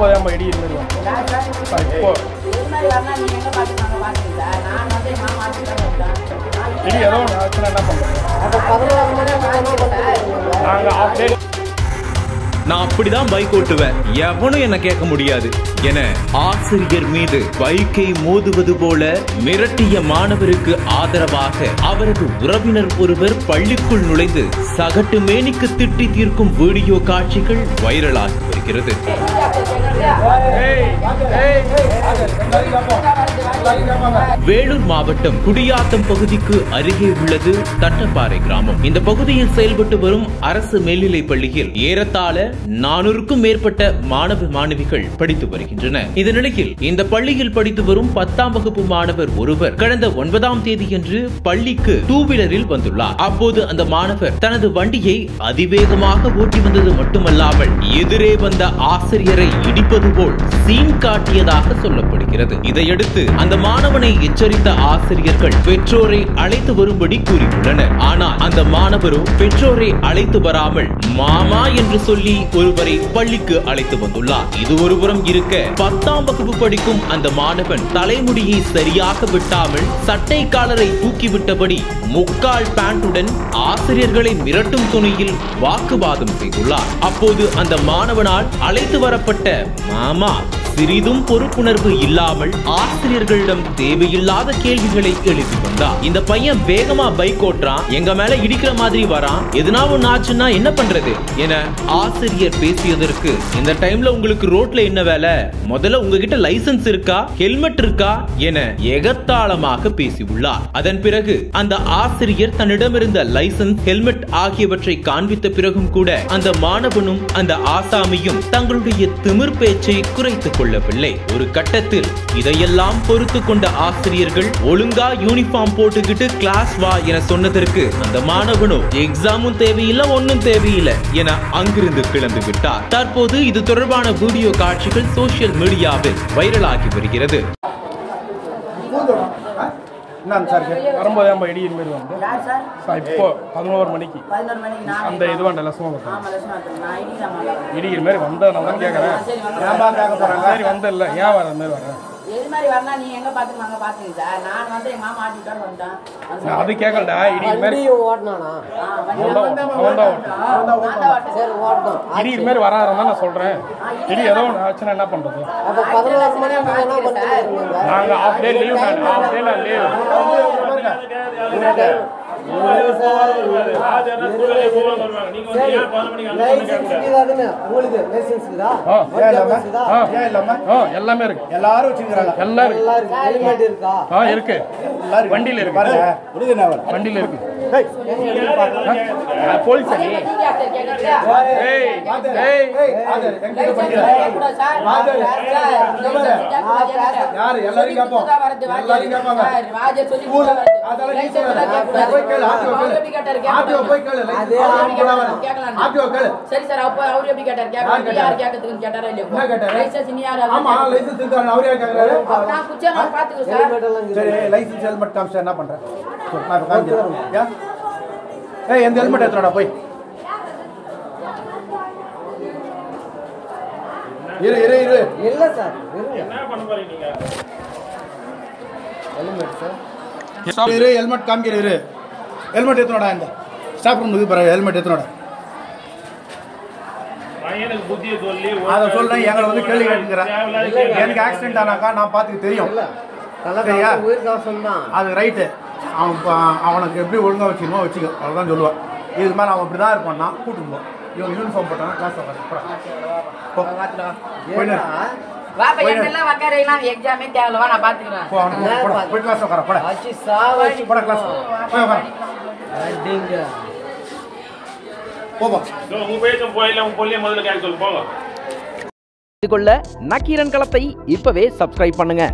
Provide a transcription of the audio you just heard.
வரும்போது நம்ம இடி மாதிரி இடி ஏதோ ஒன்று என்ன பண்ணுறோம் நாங்கள் ஆஃப் நான் அப்படிதான் பைக் ஓட்டுவேன். எவனும் என்ன கேட்க முடியாது. என ஆசிரியர் மீது பைக்கை மோதுவது போல மிரட்டிய மாணவருக்கு ஆதரவாக அவரது உறவினர் ஒருவர் பள்ளிக்குள் நுழைந்து சகட்டு மேனிக்கு திட்டி தீர்க்கும் வீடியோ காட்சிகள் வைரலாகும் வருகிறது வேலூர் மாவட்டம் குடியாத்தம் பகுதிக்கு அருகே உள்ளது தட்டப்பாறை கிராமம். இந்த பகுதியில் செயல்பட்டு வரும் அரசு மேல்நிலைப் பள்ளியில் ஏறத்தாழ நானூறுக்கும் மேற்பட்ட மாணவ மாணவிகள் படித்து வருகின்றன. இந்த நிலையில் இந்த பள்ளியில் படித்து வரும் பத்தாம் வகுப்பு மாணவர் ஒருவர் கடந்த ஒன்பதாம் தேதியன்று பள்ளிக்கு டூ வீலரில் வந்துள்ளார். அப்போது அந்த மாணவர் தனது வண்டியை அதிவேகமாக ஓட்டி வந்தது மட்டுமல்லாமல் எதிரே வந்த ஆசிரியரை இடிப்பது போல் சீன் காட்டியதாக சொல்லப்படுகிறது. இதையடுத்து அந்த மாணவனை எச்சரித்த ஆசிரியர்கள் பெற்றோரை அழைத்து வரும்படி கூறியுள்ளனர். ஆனால் அந்த மாணவரும் பெற்றோரை அழைத்து வராமல் மாமா என்று சொல்லி ஒருவரை பள்ளிக்கு அழைத்து வந்துள்ளார். இது ஒருபுறம் இருக்க பத்தாம் வகுப்பு படிக்கும் அந்த மாணவன் தலைமுடியை சரியாக விட்டாமல் சட்டை காலரை தூக்கிவிட்டபடி முக்கால் பேண்டுடன் ஆசிரியர்களை மிரட்டும் துணியில் வாக்குவாதம் செய்துள்ளார். அப்போது அந்த மாணவனால் அழைத்து வரப்பட்ட மாமா. சிறிதும் பொறுப்புணர்வு இல்லாமல் ஆசிரியர்களிடம் தேவையில்லாத கேள்விகளை எழுதி வந்தார் இந்த பையன் வேகமா பைக் ஓட்டுறான். எங்க மேல இடிக்கிற மாதிரி வரான். எதுனா ஒண்ணு ஆச்சுன்னா என்ன பண்றது? என ஆசிரியர் பேசியதற்கு இந்த டைம்ல உங்களுக்கு ரோட்ல என்ன வேலை? முதல்ல உங்ககிட்ட லைசென்ஸ் இருக்கா? ஹெல்மெட் இருக்கா? என எகத்தாளமாக பேசியுள்ளார். அதன் பிறகு அந்த ஆசிரியர் தன்னிடமிருந்த லைசென்ஸ் ஹெல்மெட் ஆகியவற்றை காண்பித்த பிறகும் கூட அந்த மாணவனும் அந்த ஆசாமியும் தங்களுடைய திமிர் பேச்சை குறைத்துக் கொள்ளவில்லை ஒரு கட்டத்தில் இதையெல்லாம் பொறுத்து கொண்ட ஆசிரியர்கள் ஒழுங்கா யூனிஃபார்ம் போட்டுக்கிட்டு கிளாஸ் வா என சொன்னதற்கு அந்த மாணவனோ எக்ஸாமும் தேவையில்லை ஒன்னும் தேவையில்லை என அங்கிருந்து கிளம்பி விட்டார். தற்போது இது தொடர்பான வீடியோ காட்சிகள் சோசியல் மீடியாவில் வைரலாகி வருகிறது. என்னங்க சார் வரும்போது நம்ம இடி மாதிரி வந்தோம் சார்? இப்போ பதினோரு மணிக்கு. அந்த இது வேண்ட லட்சமாக பார்த்தோம் இடிக்கிற மாதிரி வந்ததுனால தான் கேட்குறேன். சரி வந்ததில்ல ஏன் வர மாதிரி வரேன் எது மாதிரி வரனா நீ எங்க பாத்துக்கு அங்க பாத்துங்க சார் நான் வந்து எங்க மாமா ஆட்டிட்டு வந்தேன் அது கேட்கலடா இடிக்கிற மாதிரி ஓட்டுறான். சரி இடிக்கிற மாதிரி வராருன்னு நான் சொல்கிறேன் இடி ஏதோ ஒன்று ஆச்சுன்னா என்ன பண்ணுறது அப்போ பதினோரு மணி என்ன பண்ணிட்டு இருந்தீங்க நாங்கள் ஆஃப் டே லீவ் நான் ஆஃப் டே நான் லீவ் எல்லாமே இருக்கு எல்லாரும் வச்சுக்கிறாங்க எல்லாம் இருக்கு வண்டியில் இருக்கு வண்டியில் இருக்கு போலீஸ் நீ ஏய் ஏய் யாரு? எல்லாரையும் கேட்போம். எல்லாரையும் கேட்பாங்க. சரி சார் அப்ப அவரு எப்படி கேட்டாரு கேட்டாரு? யார் கேட்கறதுக்கு கேட்டாரா என்ன இல்லையா கேட்டாரு? லைசன்ஸ் நீ யார் ஆமா, லைசென்ஸ் இருக்காரு, அவரே கேக்குறாரு. நான் குச்சா நான் பாத்துக்கோ சார் ஹெல்மெட் எல்லாம் இருக்குது சரி, லைசென்ஸ் ஹெல்மெட் காமிச்சா என்ன பண்ற? ஏய், எந்த ஹெல்மெட் எடுத்துடா போய். இரு இரு இரு. இல்ல சார் இருங்க ஹெல்மெட் சார். இரு ஹெல்மெட் காமிக்கிற இரு. ஹெல்மெட் எத்தனோடா இந்த ஸ்டாஃப் ரூம் இது பாரு ஹெல்மெட் எத்தனோட அதை சொல்ல எங்களை வந்து கேள்வி கேட்டுக்கிறேன் எனக்கு ஆக்சிடென்ட் ஆனாக்கா நான் பார்த்துக்க தெரியும். சரியா? அது ரைட்டு அவன் அவனுக்கு எப்படி ஒழுங்காக வச்சுக்கணுமோ வச்சுக்க. அவ்வளோதான் சொல்லுவான் இதுக்கு மேலே அவன் இப்படி தான் இருப்பான் நான் கூட்டிட்டு போ. இவன் யூனிஃபார்ம் போட்டானா கிளாஸ் எக்ஸாமே தேவையில்ல வா நான் பாத்துக்கிறேன். போய் கிளாஸ் உட்கார போட. ஆச்சு சாவச்சு போட கிளாஸ் போய் உட்கார அடிங்க. போப்பா உங்க பேச்சும் போயில உங்க பொல்லிய முதல்ல கேட்க சொல்லு போங்க. கொள்ள நக்கீரன் களத்தை இப்பவே சப்ஸ்கிரைப் பண்ணுங்க.